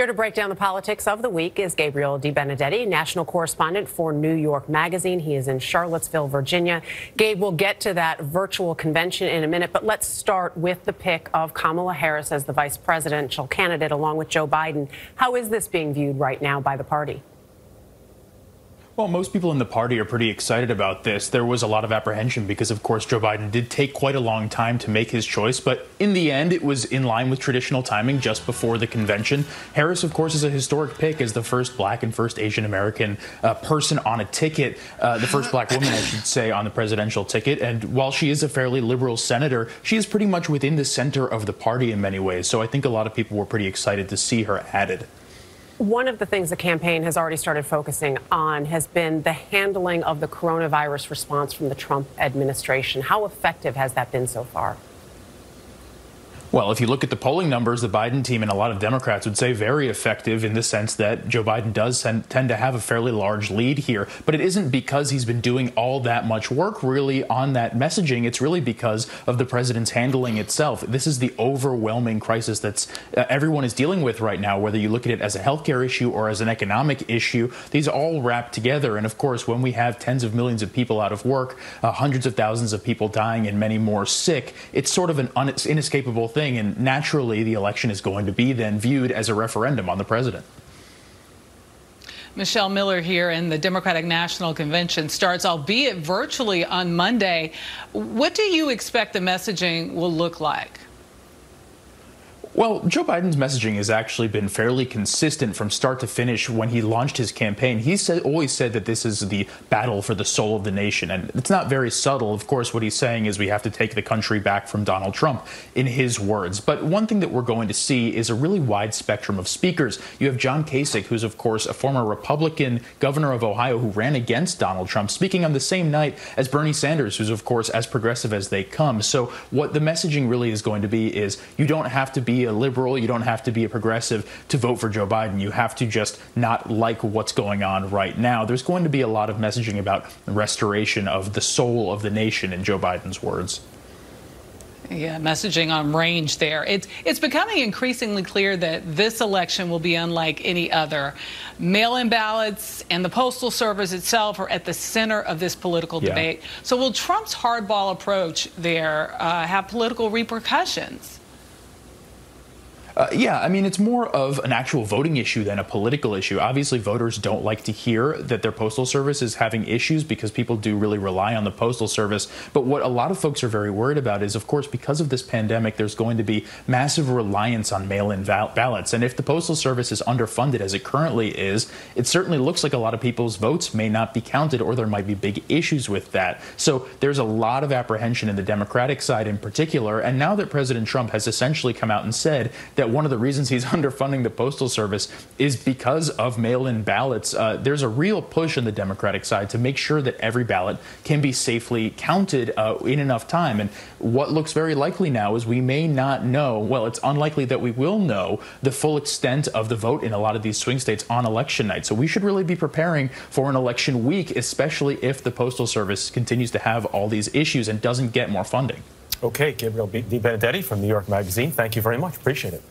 Here to break down the politics of the week is Gabriel DeBenedetti, national correspondent for New York Magazine. He is in Charlottesville, Virginia. Gabe, we'll get to that virtual convention in a minute, but let's start with the pick of Kamala Harris as the vice presidential candidate along with Joe Biden. How is this being viewed right now by the party? Well, most people in the party are pretty excited about this. There was a lot of apprehension because, of course, Joe Biden did take quite a long time to make his choice, but in the end, it was in line with traditional timing just before the convention. Harris, of course, is a historic pick as the first black and first Asian American uh, person on a ticket, uh, the first black woman, I should say, on the presidential ticket. And while she is a fairly liberal senator, she is pretty much within the center of the party in many ways. So I think a lot of people were pretty excited to see her added. One of the things the campaign has already started focusing on has been the handling of the coronavirus response from the Trump administration. How effective has that been so far? Well, if you look at the polling numbers, the Biden team and a lot of Democrats would say very effective in the sense that Joe Biden does tend, to have a fairly large lead here. But it isn't because he's been doing all that much work really on that messaging. It's really because of the president's handling itself. This is the overwhelming crisis that's uh, everyone is dealing with right now, whether you look at it as a healthcare issue or as an economic issue. These all wrap together. And of course, when we have tens of millions of people out of work, uh, hundreds of thousands of people dying, and many more sick, it's sort of an inescapable thing thing, and naturally the election is going to be then viewed as a referendum on the president. Michelle Miller here, and the Democratic National Convention starts, albeit virtually, on Monday. What do you expect the messaging will look like? Well, Joe Biden's messaging has actually been fairly consistent from start to finish when he launched his campaign. He said, always said that this is the battle for the soul of the nation. And it's not very subtle. Of course, what he's saying is we have to take the country back from Donald Trump, in his words. But one thing that we're going to see is a really wide spectrum of speakers. You have John Kasich, who's, of course, a former Republican governor of Ohio who ran against Donald Trump, speaking on the same night as Bernie Sanders, who's, of course, as progressive as they come. So what the messaging really is going to be is you don't have to be a liberal, you don't have to be a progressive to vote for Joe Biden. You have to just not like what's going on right now. There's going to be a lot of messaging about restoration of the soul of the nation, in Joe Biden's words. Yeah, messaging on range there. It's it's becoming increasingly clear that this election will be unlike any other. Mail-in ballots and the postal service itself are at the center of this political yeah. debate. So will Trump's hardball approach there uh, have political repercussions? Uh, yeah, I mean, it's more of an actual voting issue than a political issue. Obviously, voters don't like to hear that their postal service is having issues because people do really rely on the postal service. But what a lot of folks are very worried about is, of course, because of this pandemic, there's going to be massive reliance on mail in ballots. And if the postal service is underfunded as it currently is, it certainly looks like a lot of people's votes may not be counted or there might be big issues with that. So there's a lot of apprehension in the Democratic side in particular. And now that President Trump has essentially come out and said that one of the reasons he's underfunding the Postal Service is because of mail in ballots. Uh, there's a real push on the Democratic side to make sure that every ballot can be safely counted uh, in enough time. And what looks very likely now is we may not know, well, it's unlikely that we will know the full extent of the vote in a lot of these swing states on election night. So we should really be preparing for an election week, especially if the Postal Service continues to have all these issues and doesn't get more funding. Okay, Gabriel DeBenedetti from New York Magazine, thank you very much. Appreciate it.